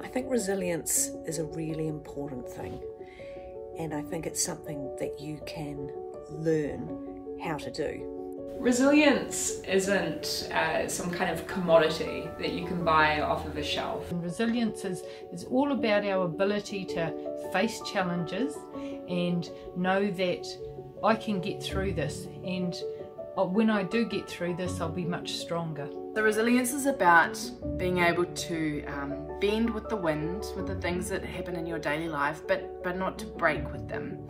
I think resilience is a really important thing, and I think it's something that you can learn how to do. Resilience isn't uh, some kind of commodity that you can buy off of a shelf. Resilience is, is all about our ability to face challenges and know that I can get through this and when I do get through this I'll be much stronger. The resilience is about being able to um, bend with the wind with the things that happen in your daily life but, but not to break with them.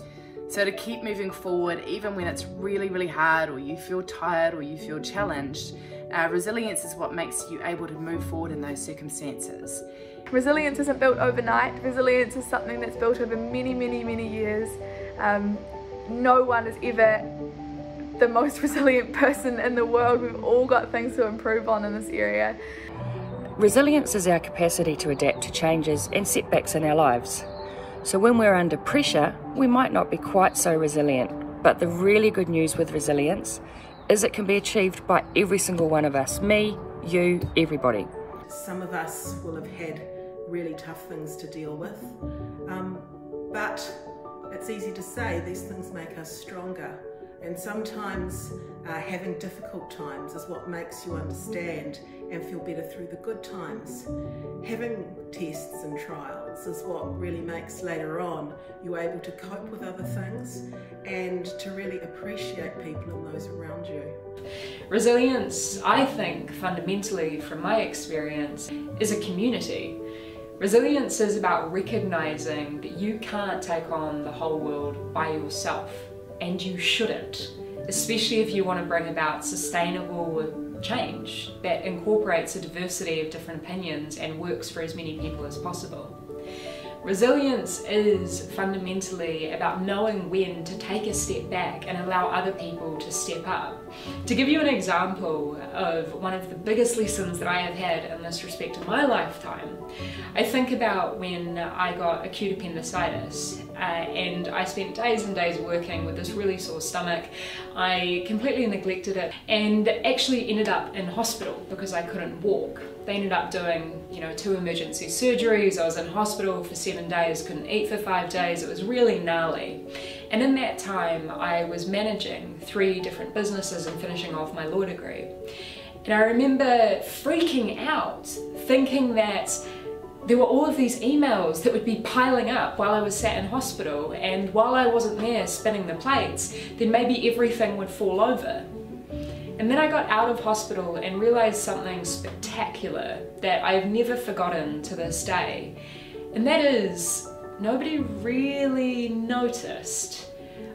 So to keep moving forward, even when it's really, really hard or you feel tired or you feel challenged, uh, resilience is what makes you able to move forward in those circumstances. Resilience isn't built overnight. Resilience is something that's built over many, many, many years. Um, no one is ever the most resilient person in the world. We've all got things to improve on in this area. Resilience is our capacity to adapt to changes and setbacks in our lives. So when we're under pressure, we might not be quite so resilient. But the really good news with resilience is it can be achieved by every single one of us me, you, everybody. Some of us will have had really tough things to deal with, um, but it's easy to say these things make us stronger. And sometimes uh, having difficult times is what makes you understand and feel better through the good times. Having tests and trials is what really makes later on you able to cope with other things and to really appreciate people and those around you. Resilience, I think, fundamentally from my experience, is a community. Resilience is about recognizing that you can't take on the whole world by yourself and you shouldn't, especially if you want to bring about sustainable change that incorporates a diversity of different opinions and works for as many people as possible. Resilience is fundamentally about knowing when to take a step back and allow other people to step up. To give you an example of one of the biggest lessons that I have had in this respect in my lifetime, I think about when I got acute appendicitis uh, and I spent days and days working with this really sore stomach. I completely neglected it and actually ended up in hospital because I couldn't walk. They ended up doing, you know, two emergency surgeries. I was in hospital for seven days, couldn't eat for five days. It was really gnarly. And in that time, I was managing three different businesses and finishing off my law degree. And I remember freaking out, thinking that there were all of these emails that would be piling up while I was sat in hospital, and while I wasn't there spinning the plates, then maybe everything would fall over. And then I got out of hospital and realized something spectacular that I've never forgotten to this day. And that is, nobody really noticed.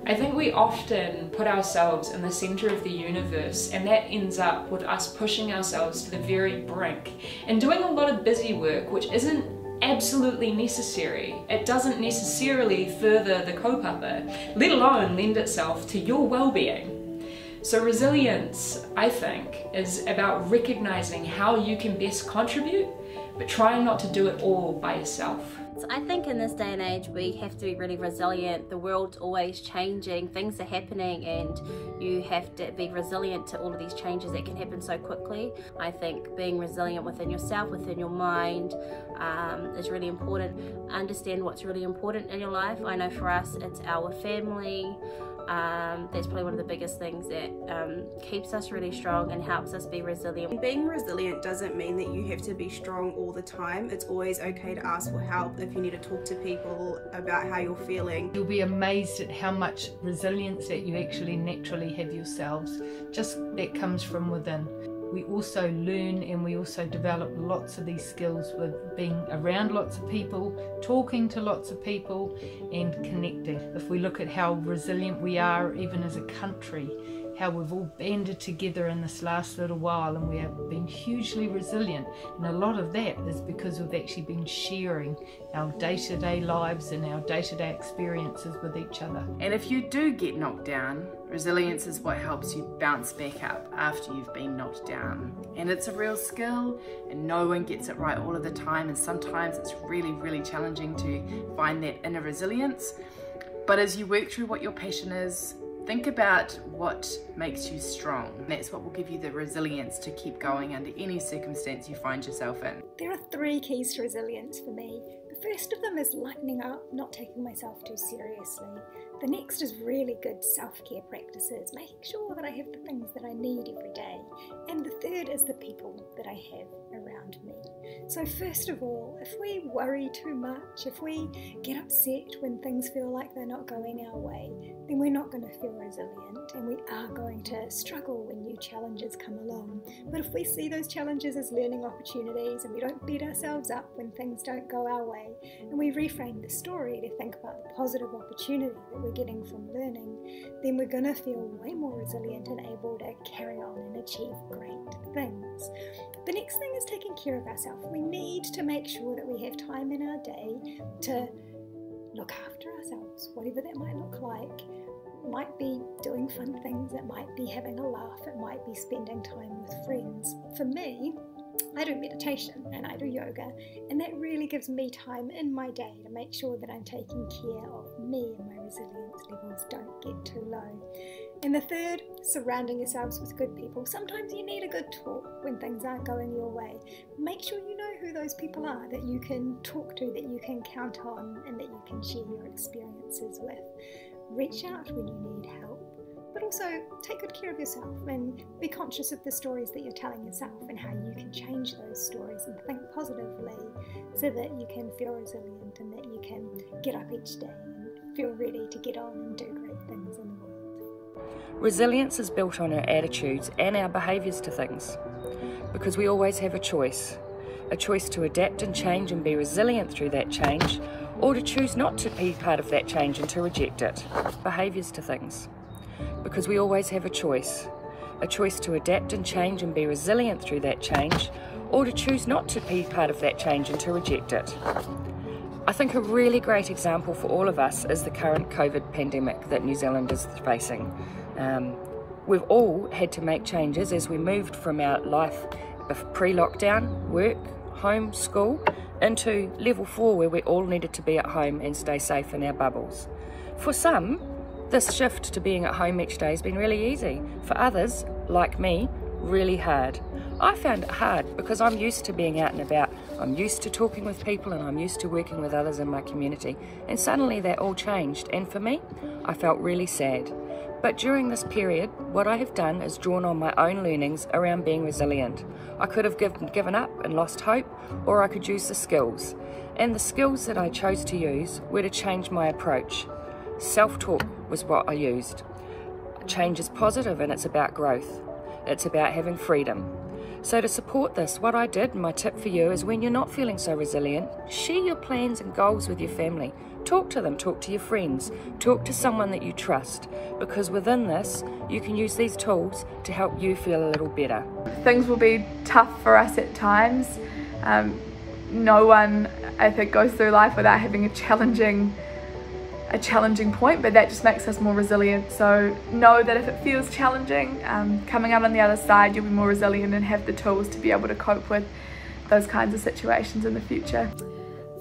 I think we often put ourselves in the center of the universe and that ends up with us pushing ourselves to the very brink and doing a lot of busy work which isn't absolutely necessary. It doesn't necessarily further the kaupapa, let alone lend itself to your well-being. So resilience, I think, is about recognizing how you can best contribute, but trying not to do it all by yourself. I think in this day and age we have to be really resilient. The world's always changing, things are happening and you have to be resilient to all of these changes that can happen so quickly. I think being resilient within yourself, within your mind um, is really important. Understand what's really important in your life. I know for us it's our family, um, that's probably one of the biggest things that um, keeps us really strong and helps us be resilient. Being resilient doesn't mean that you have to be strong all the time. It's always okay to ask for help if you need to talk to people about how you're feeling. You'll be amazed at how much resilience that you actually naturally have yourselves, just that comes from within we also learn and we also develop lots of these skills with being around lots of people, talking to lots of people, and connecting. If we look at how resilient we are, even as a country, how we've all banded together in this last little while and we have been hugely resilient. And a lot of that is because we've actually been sharing our day to day lives and our day to day experiences with each other. And if you do get knocked down, resilience is what helps you bounce back up after you've been knocked down. And it's a real skill, and no one gets it right all of the time. And sometimes it's really, really challenging to find that inner resilience. But as you work through what your passion is, Think about what makes you strong. That's what will give you the resilience to keep going under any circumstance you find yourself in. There are three keys to resilience for me. The first of them is lightening up, not taking myself too seriously. The next is really good self care practices, making sure that I have the things that I need every day. And the third is the people that I have around me. So, first of all, if we worry too much, if we get upset when things feel like they're not going our way, then we're not going to feel resilient and we are going to struggle when new challenges come along. But if we see those challenges as learning opportunities and we don't beat ourselves up when things don't go our way, and we reframe the story to think about the positive opportunity that we're getting from learning, then we're going to feel way more resilient and able to carry on and achieve great things. The next thing is taking care of ourselves. We need to make sure that we have time in our day to look after ourselves, whatever that might look like. It might be doing fun things, it might be having a laugh, it might be spending time with friends. For me, I do meditation and I do yoga, and that really gives me time in my day to make sure that I'm taking care of me and my resilience levels don't get too low. And the third, surrounding yourselves with good people. Sometimes you need a good talk when things aren't going your way. Make sure you know who those people are that you can talk to, that you can count on, and that you can share your experiences with. Reach out when you need help but also take good care of yourself and be conscious of the stories that you're telling yourself and how you can change those stories and think positively so that you can feel resilient and that you can get up each day and feel ready to get on and do great things in the world. Resilience is built on our attitudes and our behaviours to things because we always have a choice a choice to adapt and change and be resilient through that change, or to choose not to be part of that change and to reject it. Behaviours to things because we always have a choice a choice to adapt and change and be resilient through that change, or to choose not to be part of that change and to reject it. I think a really great example for all of us is the current COVID pandemic that New Zealand is facing. Um, we've all had to make changes as we moved from our life of pre lockdown, work, home, school, into level four where we all needed to be at home and stay safe in our bubbles. For some, this shift to being at home each day has been really easy. For others, like me, really hard. I found it hard because I'm used to being out and about. I'm used to talking with people and I'm used to working with others in my community. And suddenly that all changed. And for me, I felt really sad. But during this period, what I have done is drawn on my own learnings around being resilient. I could have given, given up and lost hope, or I could use the skills. And the skills that I chose to use were to change my approach. Self talk was what I used. Change is positive and it's about growth, it's about having freedom. So, to support this, what I did, my tip for you is when you're not feeling so resilient, share your plans and goals with your family. Talk to them, talk to your friends, talk to someone that you trust, because within this, you can use these tools to help you feel a little better. Things will be tough for us at times. Um, no one, I think, goes through life without having a challenging a challenging point, but that just makes us more resilient. So know that if it feels challenging, um, coming out on the other side, you'll be more resilient and have the tools to be able to cope with those kinds of situations in the future.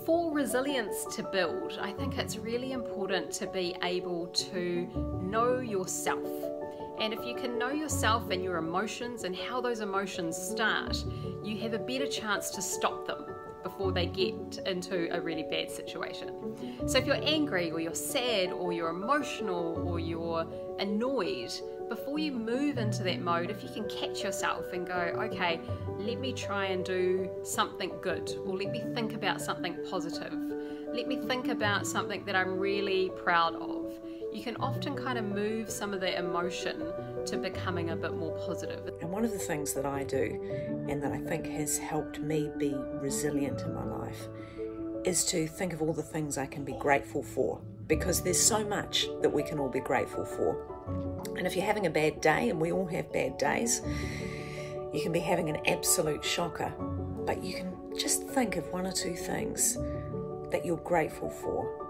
For resilience to build, I think it's really important to be able to know yourself. And if you can know yourself and your emotions and how those emotions start, you have a better chance to stop them before they get into a really bad situation. So if you're angry or you're sad or you're emotional or you're annoyed, before you move into that mode, if you can catch yourself and go, okay, let me try and do something good, or let me think about something positive, let me think about something that I'm really proud of you can often kind of move some of the emotion to becoming a bit more positive. And one of the things that I do, and that I think has helped me be resilient in my life, is to think of all the things I can be grateful for because there's so much that we can all be grateful for. And if you're having a bad day, and we all have bad days, you can be having an absolute shocker, but you can just think of one or two things that you're grateful for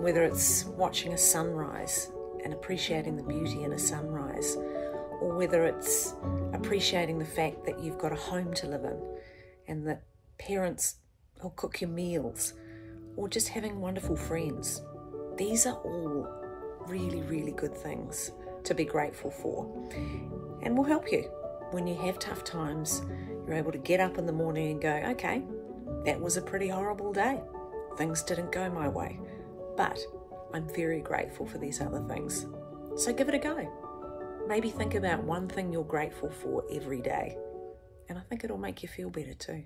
whether it's watching a sunrise and appreciating the beauty in a sunrise, or whether it's appreciating the fact that you've got a home to live in and that parents will cook your meals, or just having wonderful friends. These are all really, really good things to be grateful for. And we'll help you. When you have tough times, you're able to get up in the morning and go, okay, that was a pretty horrible day. Things didn't go my way. But I'm very grateful for these other things. So give it a go. Maybe think about one thing you're grateful for every day. And I think it'll make you feel better too.